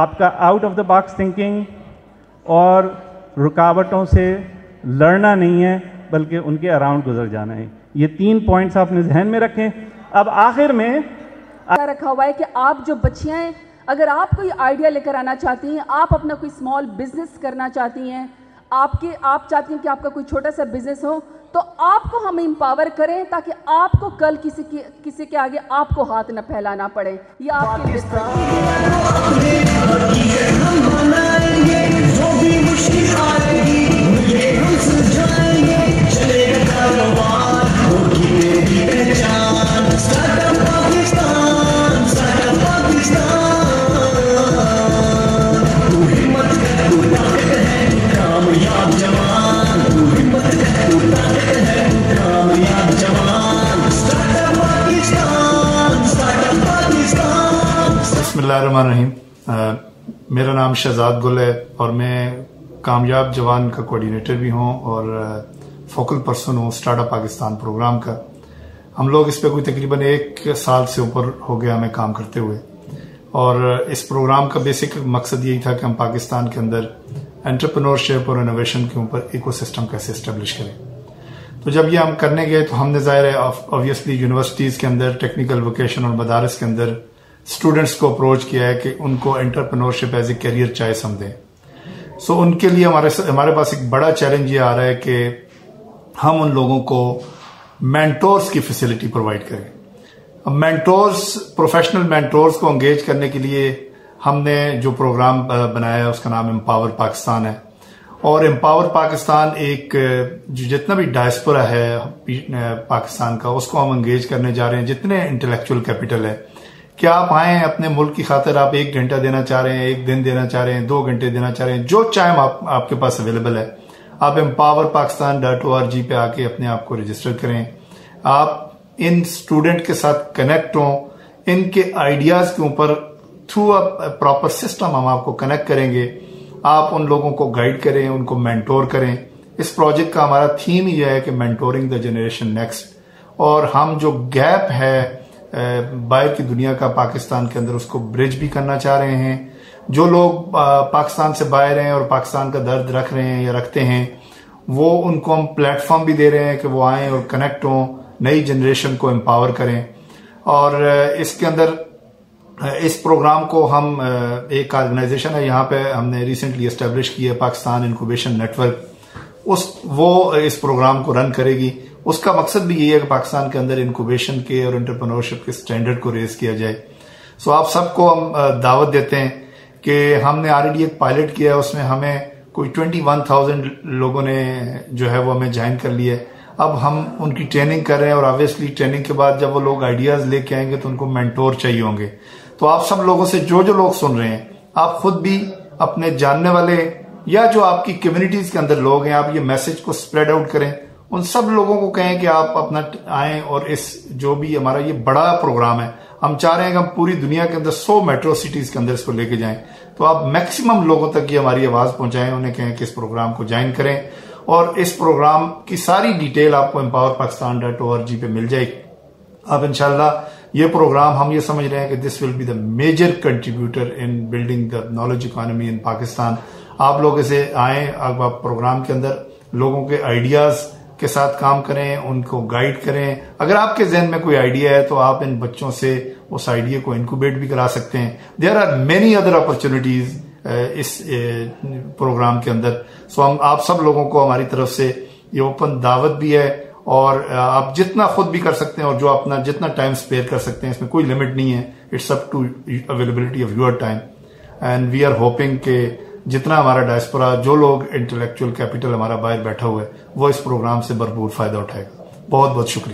آپ کا out of the box thinking اور رکاوٹوں سے لڑنا نہیں ہے، بلکہ ان کے اراؤنڈ گزر جانا ہے۔ یہ تین پوائنٹس آپ نے ذہن میں رکھیں۔ اب آخر میں رکھا ہوا ہے کہ آپ جو بچیاں ہیں، اگر آپ کوئی آئیڈیا لے کر آنا چاہتی ہیں، آپ اپنا کوئی اسمال بزنس کرنا چاہتی ہیں، آپ کے، آپ چاہتی ہیں کہ آپ کا کوئی چھوٹا سا بزنس ہو تو آپ کو ہم امپاور کریں تاکہ آپ کو کل کسی کی کسی کے آگے آپ کو ہاتھ نہ پھیلانا پڑے۔ یہ آپ کے لیے۔ اللہ الرحمن الرحیم میرا نام شہزاد گل ہے اور میں کامیاب جوان کا کوارڈینیٹر بھی ہوں اور uh, فوکل پرسن ہوں اسٹارٹ اپ پاکستان پروگرام کا. ہم لوگ اس پہ کوئی تقریباً ایک سال سے اوپر ہو گیا ہمیں کام کرتے ہوئے. اور uh, اس پروگرام کا بیسک مقصد یہی تھا کہ ہم پاکستان کے اندر انٹرپرنورشپ اور انوویشن کے اوپر ایکو سسٹم کیسے اسٹیبلش کریں. تو جب یہ ہم کرنے گئے تو ہم نے ظاہر ہے آبویسلی یونیورسٹیز کے اندر ٹیکنیکل ووکیشن اور مدارس کے اندر اسٹوڈنٹس کو اپروچ کیا ہے کہ ان کو entrepreneurship as a career choice ہم دیں۔ سو ان کے لیے ہمارے ہمارے پاس ایک بڑا چیلنج یہ آ رہا ہے کہ ہم ان لوگوں کو مینٹورس کی فیسلٹی پرووائڈ کریں۔ مینٹورس پروفیشنل مینٹورس کو انگیج کرنے کے لیے ہم نے جو پروگرام بنایا ہے اس کا نام امپاور پاکستان ہے۔ اور امپاور پاکستان ایک، جو جتنا بھی ڈائسپورا ہے پاکستان کا، اس کو ہم انگیج کرنے جا رہے ہیں۔ جتنے انٹلیکچوئل کیپٹل ہے کیا آپ آئیں اپنے ملک کی خاطر؟ آپ ایک گھنٹہ دینا چاہ رہے ہیں، ایک دن دینا چاہ رہے ہیں، دو گھنٹے دینا چاہ رہے ہیں، جو ٹائم آپ کے پاس اویلیبل ہے۔ آپ empower Pakistan dot O R G پہ آ کے اپنے آپ کو رجسٹر کریں۔ آپ ان اسٹوڈنٹ کے ساتھ کنیکٹ ہوں۔ ان کے آئیڈیاز کے اوپر تھرو پراپر سسٹم ہم آپ کو کنیکٹ کریں گے۔ آپ ان لوگوں کو گائیڈ کریں، ان کو مینٹور کریں۔ اس پروجیکٹ کا ہمارا تھیم یہ ہے کہ مینٹورنگ دا جنریشن نیکسٹ اور ہم جو گیپ ہے باہر کی دنیا کا پاکستان کے اندر اس کو برج بھی کرنا چاہ رہے ہیں۔ جو لوگ پاکستان سے باہر ہیں اور پاکستان کا درد رکھ رہے ہیں یا رکھتے ہیں، وہ ان کو ہم پلیٹ فارم بھی دے رہے ہیں کہ وہ آئیں اور کنیکٹ ہوں، نئی جنریشن کو امپاور کریں۔ اور اس کے اندر اس پروگرام کو ہم ایک آرگنائزیشن ہے، یہاں پہ ہم نے ریسنٹلی اسٹیبلش کی ہے، پاکستان انکوبیشن نیٹ ورک اس، وہ اس پروگرام کو رن کرے گی۔ اس کا مقصد بھی یہی ہے کہ پاکستان کے اندر انکوبیشن کے اور انٹرپرنورشپ کے سٹینڈرڈ کو ریز کیا جائے۔ سو آپ سب کو ہم دعوت دیتے ہیں کہ ہم نے آلریڈی ایک پائلٹ کیا ہے، اس میں ہمیں کوئی ٹوینٹی ون تھاؤزینڈ لوگوں نے جو ہے وہ ہمیں جوائن کر لیا ہے۔ اب ہم ان کی ٹریننگ کر رہے ہیں اور آبویسلی ٹریننگ کے بعد جب وہ لوگ آئیڈیاز لے کے آئیں گے تو ان کو مینٹور چاہیے ہوں گے۔ تو آپ سب لوگوں سے جو جو لوگ سن رہے ہیں، آپ خود بھی اپنے جاننے والے یا جو آپ کی کمیونٹیز کے اندر لوگ ہیں، آپ یہ میسج کو سپریڈ آؤٹ کریں۔ ان سب لوگوں کو کہیں کہ آپ اپنا آئیں اور اس جو بھی ہمارا یہ بڑا پروگرام ہے، ہم چاہ رہے ہیں کہ ہم پوری دنیا کے اندر سو میٹرو سٹیز کے اندر اس کو لے کے جائیں۔ تو آپ میکسیمم لوگوں تک یہ ہماری آواز پہنچائیں، انہیں کہیں کہ اس پروگرام کو جوائن کریں۔ اور اس پروگرام کی ساری ڈیٹیل آپ کو empower Pakistan dot O R G پہ مل جائے گی۔ اب انشاءاللہ یہ پروگرام ہم یہ سمجھ رہے ہیں کہ this will be the major contributor in building the knowledge economy in Pakistan آپ لوگ اسے آئیں اب آپ پروگرام کے اندر لوگوں کے آئیڈیاز کے ساتھ کام کریں، ان کو گائیڈ کریں۔ اگر آپ کے ذہن میں کوئی آئیڈیا ہے تو آپ ان بچوں سے اس آئیڈیا کو انکوبیٹ بھی کرا سکتے ہیں۔ There are many other opportunities us uh, program کے اندر۔ سو ہم، آپ سب لوگوں کو ہماری طرف سے یہ اوپن دعوت بھی ہے اور uh, آپ جتنا خود بھی کر سکتے ہیں اور جو اپنا جتنا ٹائم اسپیئر کر سکتے ہیں، اس میں کوئی لمٹ نہیں ہے۔ It's up to availability of your time and we are hoping کہ جتنا ہمارا ڈائسپورا جو لوگ انٹلیکچوئل کیپٹل ہمارا باہر بیٹھا ہوا ہے، وہ اس پروگرام سے بھرپور فائدہ اٹھائے گا۔ بہت بہت شکریہ۔